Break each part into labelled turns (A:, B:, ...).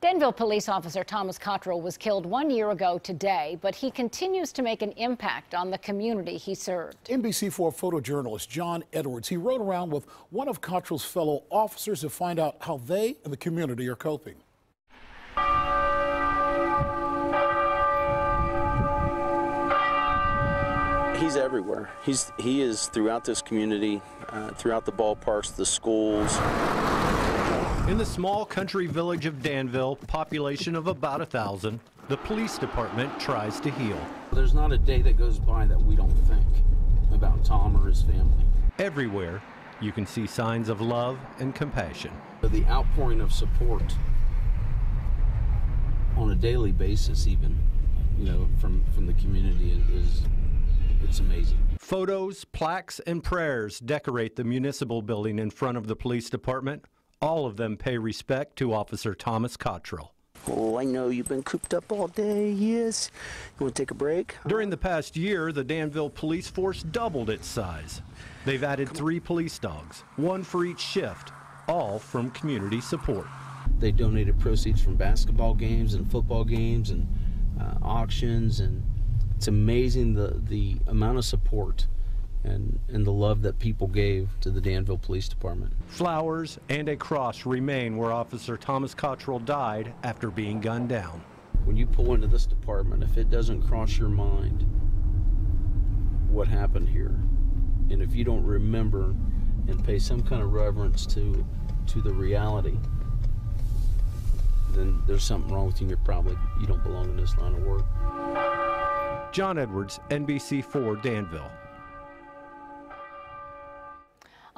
A: Danville police officer Thomas Cottrell was killed one year ago today, but he continues to make an impact on the community he served.
B: NBC4 photojournalist John Edwards, he rode around with one of Cottrell's fellow officers to find out how they and the community are coping.
C: He's everywhere. He's he is throughout this community, uh, throughout the ballparks, the schools.
D: In the small country village of Danville, population of about a thousand, the police department tries to heal.
C: There's not a day that goes by that we don't think about Tom or his family.
D: Everywhere, you can see signs of love and compassion.
C: The outpouring of support on a daily basis, even, you know, from from the community is it's amazing.
D: Photos, plaques, and prayers decorate the municipal building in front of the police department. All of them pay respect to Officer Thomas Cottrell.
C: Oh, I know you've been cooped up all day. Yes. You want to take a break?
D: During the past year, the Danville police force doubled its size. They've added three police dogs, one for each shift, all from community support.
C: They donated proceeds from basketball games and football games and uh, auctions, and it's amazing the the amount of support and and the love that people gave to the Danville Police Department.
D: Flowers and a cross remain where Officer Thomas Cottrell died after being gunned down.
C: When you pull into this department, if it doesn't cross your mind what happened here, and if you don't remember and pay some kind of reverence to to the reality, then there's something wrong with you. You're probably you don't belong in this line of work.
D: John Edwards, NBC4 Danville.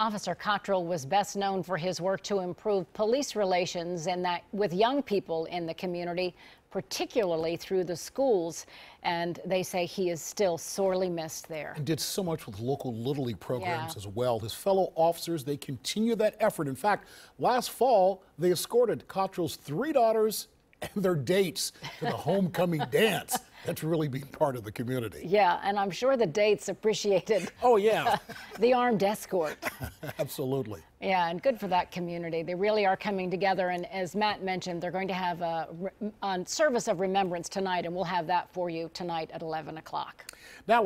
A: Officer Cottrell was best known for his work to improve police relations and that with young people in the community, particularly through the schools. And they say he is still sorely missed there.
B: And did so much with local Little League programs
A: Yeah.
B: as well. His fellow officers, they continue that effort. In fact, last fall, they escorted Cottrell's three daughters and their dates to the homecoming dance. That's really being part of the community.
A: Yeah, and I'm sure the dates appreciated
B: Oh, yeah,
A: the armed escort.
B: absolutely.
A: Yeah, and good for that community. They really are coming together. And as Matt mentioned, they're going to have a, a service of remembrance tonight, and we'll have that for you tonight at 11 o'clock.
B: Now,